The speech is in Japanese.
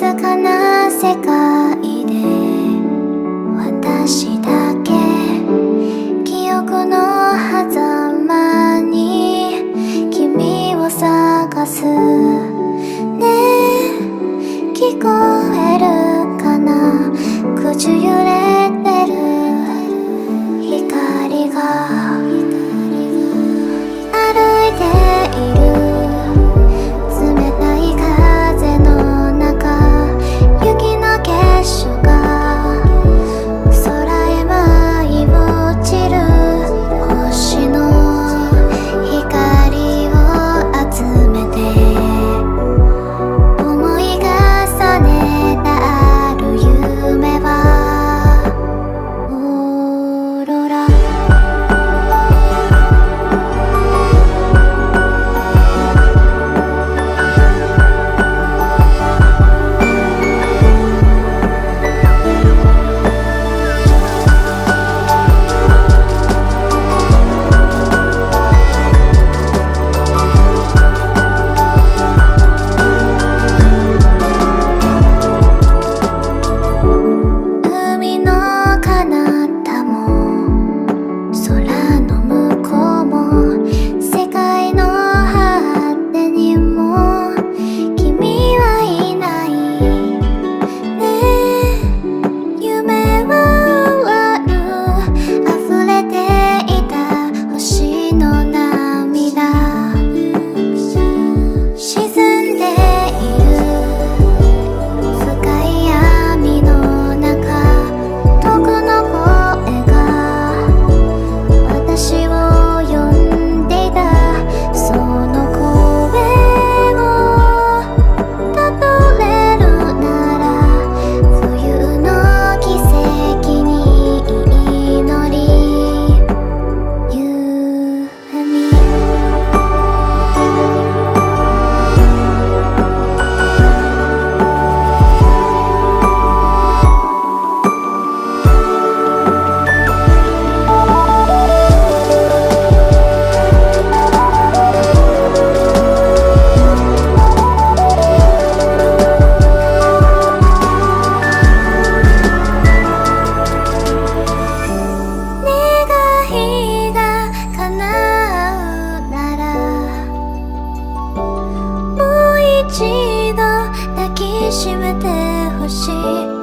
静かな世界一度抱きしめてほしい。